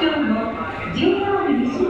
ショーの JR 西